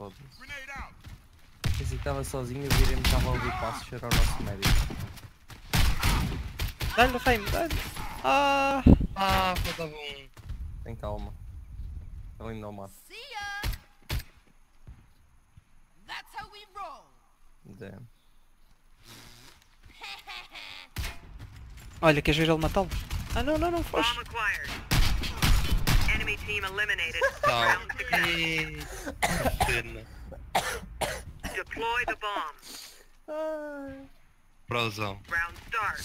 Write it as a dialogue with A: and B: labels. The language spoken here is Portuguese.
A: foda-se. Pensei que estava sozinho, eu virei-me, estava a ouvir passos, era o nosso médico.
B: Dá-lhe, Fame, dá-lhe. Ah,
C: Ah, faltava um.
A: Tem calma. Ele ainda não mata.
D: See ya! That's how we roll!
A: Damn.
B: olha, queres ver ele matá-lo? Ah, não, não, não, foge.
E: Bomb acquired. Enemy team eliminated.
C: Tá.
E: Round success. Deploy the bomb.
C: Prozão.
E: Round start.